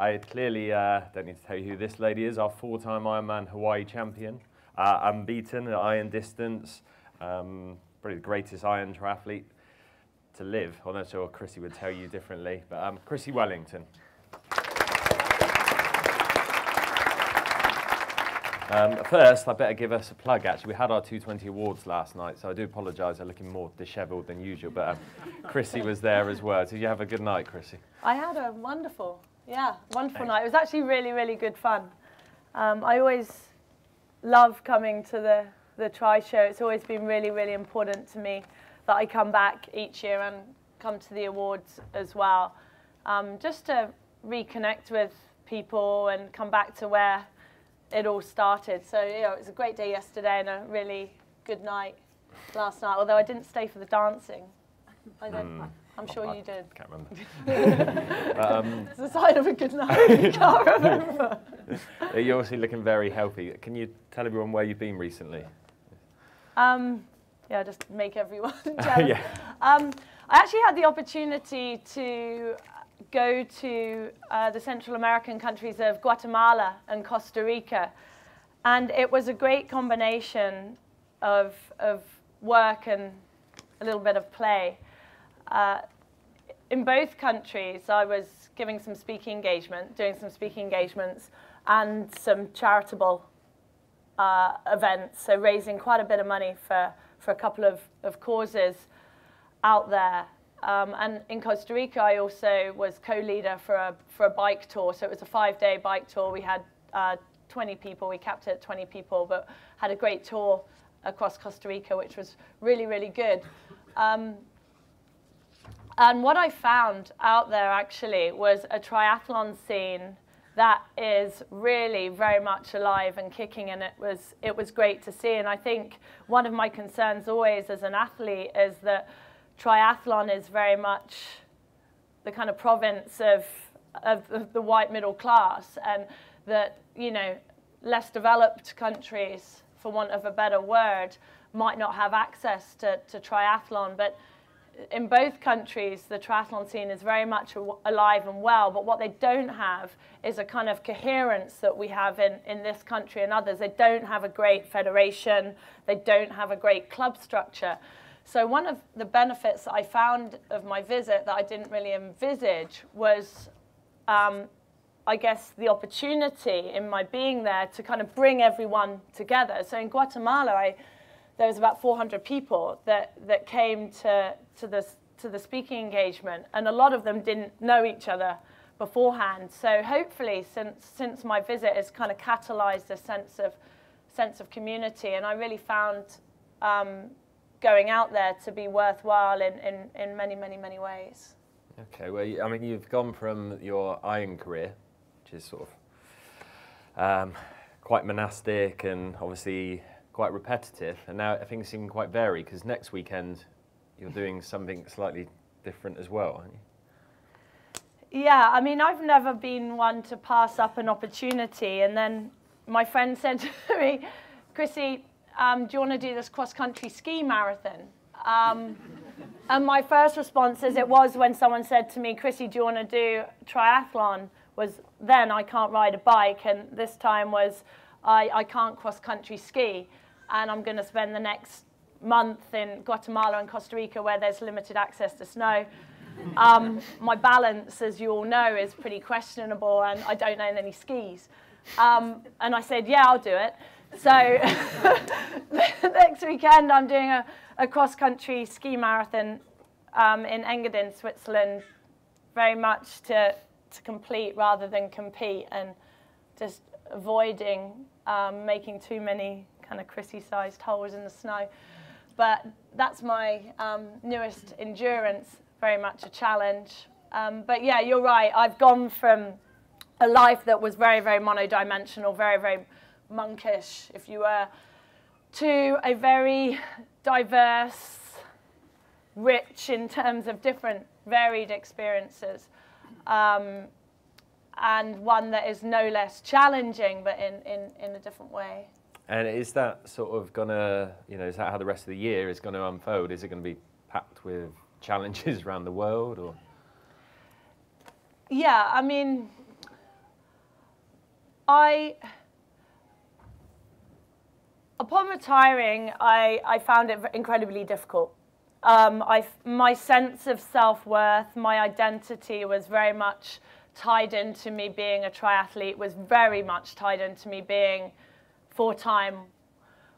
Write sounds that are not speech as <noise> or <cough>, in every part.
I clearly uh, don't need to tell you who this lady is, our four-time Ironman Hawaii champion, uh, unbeaten at iron distance, um, probably the greatest iron triathlete to live. I'm not sure Chrissie would tell you differently, but um, Chrissie Wellington. Um, first, I better give us a plug. Actually, we had our 220 awards last night, so I do apologise. I'm looking more dishevelled than usual, but um, Chrissie was there as well. Did you have a good night, Chrissie? I had a wonderful, yeah, wonderful night. It was actually really, really good fun. Um, I always love coming to the the Tri Show. It's always been really, really important to me that I come back each year and come to the awards as well, um, just to reconnect with people and come back to where it all started. So you know, it was a great day yesterday and a really good night last night. Although I didn't stay for the dancing. I don't. Mm. I'm sure I you did. Can't remember. <laughs> um, it's a sign of a good night. you can't remember. <laughs> You're obviously looking very healthy. Can you tell everyone where you've been recently? Um, yeah, just make everyone <laughs> jealous. yeah. Um, I actually had the opportunity to go to uh, the Central American countries of Guatemala and Costa Rica. And it was a great combination of, of work and a little bit of play. Uh, in both countries, I was giving some speaking engagement, doing some speaking engagements, and some charitable uh, events, so raising quite a bit of money for, for a couple of, of causes out there. Um, and in Costa Rica, I also was co-leader for a, for a bike tour. So it was a five-day bike tour. We had uh, 20 people. We capped it at 20 people, but had a great tour across Costa Rica, which was really, really good. Um, and what I found out there actually was a triathlon scene that is really very much alive and kicking and it was it was great to see and I think one of my concerns always as an athlete is that triathlon is very much the kind of province of, of the white middle class and that, you know, less developed countries, for want of a better word, might not have access to, to triathlon. But in both countries, the triathlon scene is very much alive and well, but what they don't have is a kind of coherence that we have in, in this country and others. They don't have a great federation, they don't have a great club structure. So one of the benefits that I found of my visit that I didn't really envisage was, um, I guess, the opportunity in my being there to kind of bring everyone together. So in Guatemala, I, there was about 400 people that, that came to, to, this, to the speaking engagement, and a lot of them didn't know each other beforehand. So hopefully, since, since my visit, has kind of catalyzed a sense of, sense of community, and I really found um, going out there to be worthwhile in, in, in many, many, many ways. Okay, well, I mean, you've gone from your iron career, which is sort of um, quite monastic and obviously quite repetitive, and now things seem quite varied because next weekend you're doing something slightly different as well, aren't you? Yeah, I mean, I've never been one to pass up an opportunity, and then my friend said <laughs> to me, Chrissie, um, do you want to do this cross-country ski marathon? Um, and my first response, as it was when someone said to me, Chrissie, do you want to do triathlon? Was then I can't ride a bike, and this time was I, I can't cross-country ski, and I'm going to spend the next month in Guatemala and Costa Rica where there's limited access to snow. Um, my balance, as you all know, is pretty questionable, and I don't own any skis. Um, and I said, yeah, I'll do it. So <laughs> next weekend I'm doing a, a cross-country ski marathon um, in Engadin, Switzerland, very much to, to complete rather than compete and just avoiding um, making too many kind of Chrissie-sized holes in the snow. But that's my um, newest endurance, very much a challenge. Um, but yeah, you're right. I've gone from a life that was very, very monodimensional, very, very monkish, if you were, to a very diverse, rich in terms of different varied experiences, um, and one that is no less challenging, but in, in, in a different way. And is that sort of gonna, you know, is that how the rest of the year is going to unfold? Is it going to be packed with challenges <laughs> around the world, or? Yeah, I mean, I, upon retiring, I, I found it incredibly difficult. Um, I, my sense of self-worth, my identity was very much tied into me being a triathlete, was very much tied into me being four-time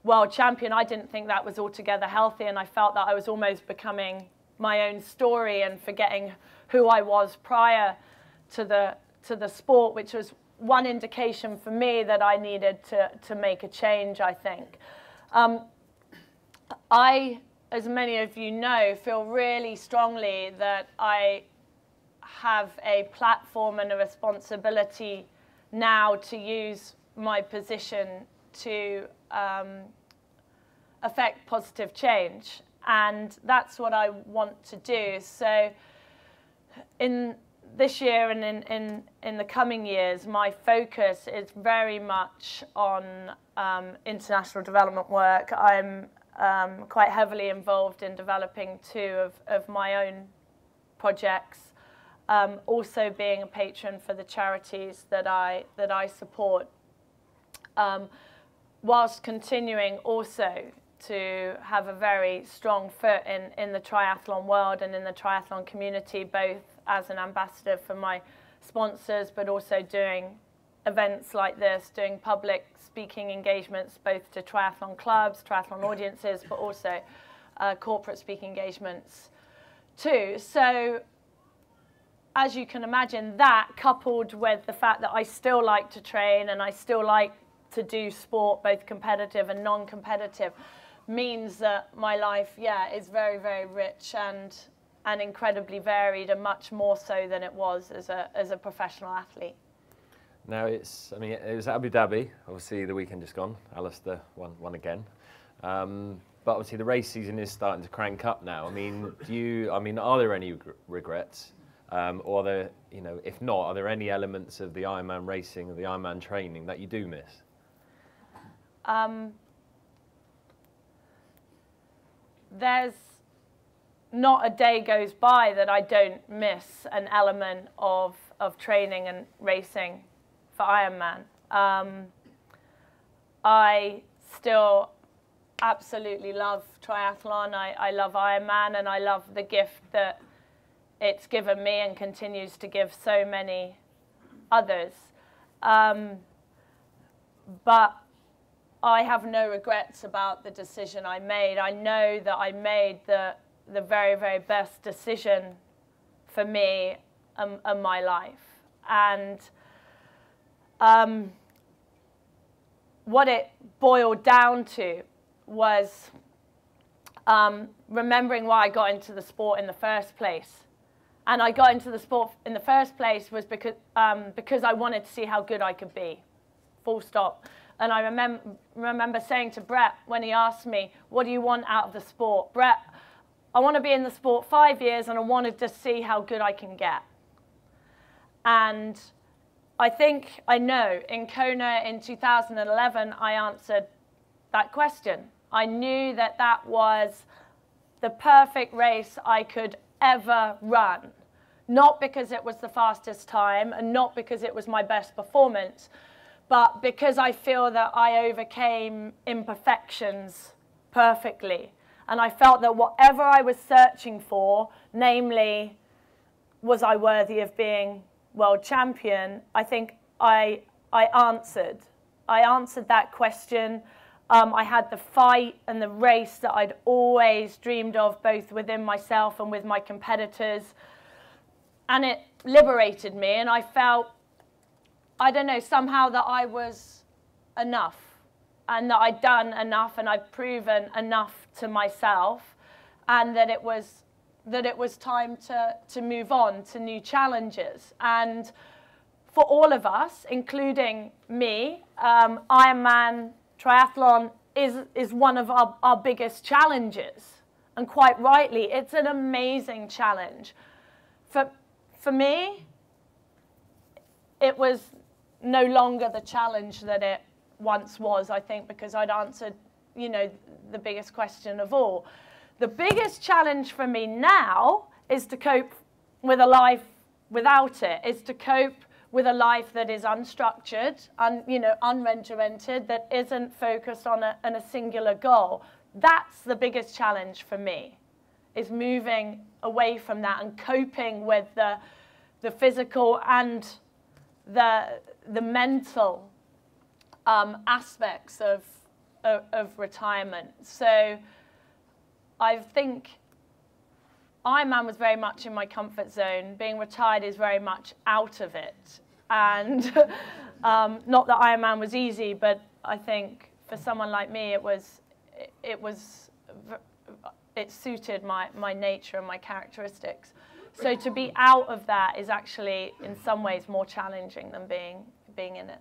world champion. I didn't think that was altogether healthy, and I felt that I was almost becoming my own story and forgetting who I was prior to the to the sport, which was one indication for me that I needed to to make a change. I think. Um, I, as many of you know, feel really strongly that I have a platform and a responsibility now to use my position to um, affect positive change. And that's what I want to do. So in this year and in, in, in the coming years, my focus is very much on um, international development work. I'm um, quite heavily involved in developing two of, of my own projects. Um, also being a patron for the charities that I, that I support, um, whilst continuing also to have a very strong foot in, in the triathlon world and in the triathlon community, both as an ambassador for my sponsors, but also doing events like this, doing public speaking engagements, both to triathlon clubs, triathlon audiences, but also uh, corporate speaking engagements too. So as you can imagine, that coupled with the fact that I still like to train and I still like to do sport, both competitive and non-competitive, means that my life, yeah, is very, very rich and and incredibly varied, and much more so than it was as a as a professional athlete. Now it's, I mean, it was Abu Dhabi. Obviously, the weekend just gone. Alistair won won again. Um, but obviously, the race season is starting to crank up now. I mean, do you? I mean, are there any regrets? Um, or are there, you know, if not, are there any elements of the Ironman racing the Ironman training that you do miss? Um, there's not a day goes by that I don't miss an element of, of training and racing for Ironman. Um, I still absolutely love triathlon. I, I love Ironman and I love the gift that it's given me and continues to give so many others. Um, but I have no regrets about the decision I made. I know that I made the, the very, very best decision for me and, and my life. And um, what it boiled down to was um, remembering why I got into the sport in the first place. And I got into the sport in the first place was because, um, because I wanted to see how good I could be, full stop. And I remem remember saying to Brett when he asked me, what do you want out of the sport? Brett, I want to be in the sport five years and I wanted to see how good I can get. And I think I know in Kona in 2011, I answered that question. I knew that that was the perfect race I could ever run. Not because it was the fastest time and not because it was my best performance, but because I feel that I overcame imperfections perfectly. And I felt that whatever I was searching for, namely, was I worthy of being world champion, I think I, I answered. I answered that question. Um, I had the fight and the race that I'd always dreamed of, both within myself and with my competitors. And it liberated me, and I felt I don't know, somehow that I was enough and that I'd done enough and I'd proven enough to myself and that it was that it was time to, to move on to new challenges. And for all of us, including me, um, Ironman triathlon is, is one of our, our biggest challenges. And quite rightly, it's an amazing challenge. For, for me, it was no longer the challenge that it once was, I think, because I'd answered, you know, the biggest question of all. The biggest challenge for me now is to cope with a life without it, is to cope with a life that is unstructured, un, you know, unregimented, that isn't focused on a, on a singular goal. That's the biggest challenge for me, is moving away from that and coping with the, the physical and the, the mental um, aspects of, of, of retirement. So I think Ironman was very much in my comfort zone. Being retired is very much out of it. And <laughs> um, not that Ironman was easy, but I think for someone like me, it was, it, was, it suited my, my nature and my characteristics. So to be out of that is actually, in some ways, more challenging than being, being in it.